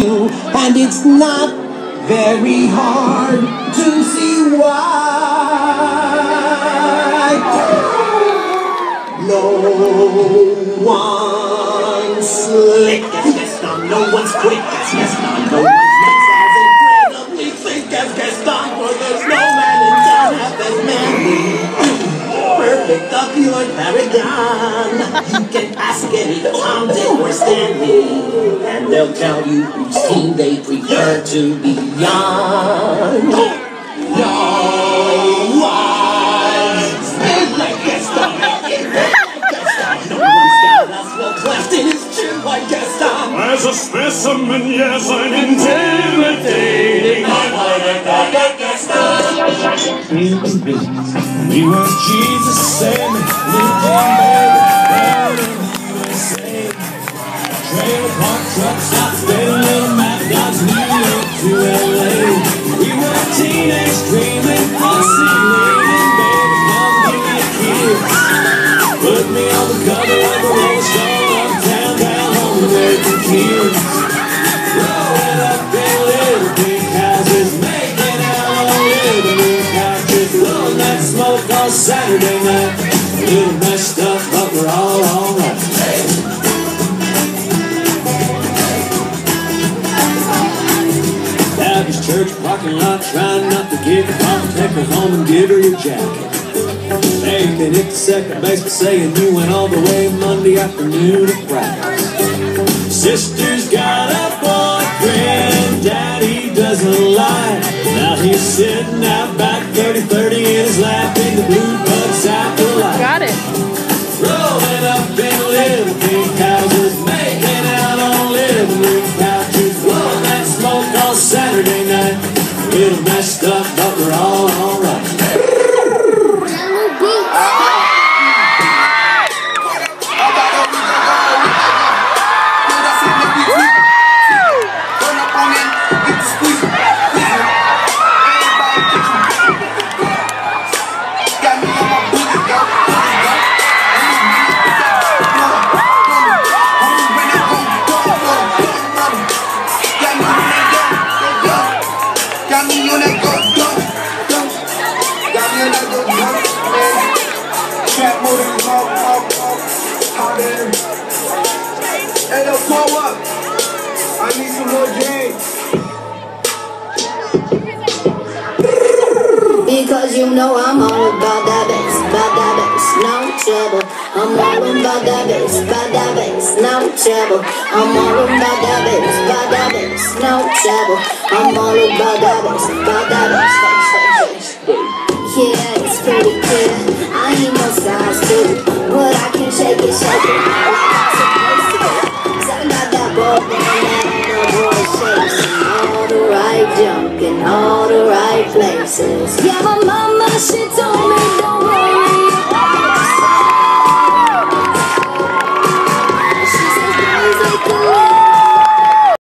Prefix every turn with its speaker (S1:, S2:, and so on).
S1: and it's not very hard to see why. No one's slick as Gaston, no one's quick as Gaston, no one's pure paragon. You can ask any Tom, Dick, or Stanley, and they'll tell you whose team they prefer to be on. No one's big like Gaston. Big like Gaston. No one's got a swell cleft in his chin like Gaston.
S2: As a specimen, yes, I'm intimidating. We were Jesus and lived in Saturday night. Little messed up, but we're all on alright. Baptist church parking lot, trying not to get mom, take her home and give her your jacket. Hey, can hit the second base by saying you went all the way Monday afternoon to practice. Sister's got a boyfriend, daddy doesn't lie. Now he's sitting out
S3: I need some more drinks.
S4: Because you know I'm all about that bass, about that bass, no trouble. I'm all about bass, about that bass, no trouble. I'm all about that about that bass, no trouble. I'm all about that bass, bass, bass. Yeah, it's pretty clear. I ain't no size two, but I can shake it, shake it I'm supposed to. I that ball no boy shakes all the right junk in all the right places. Yeah, my mama, she told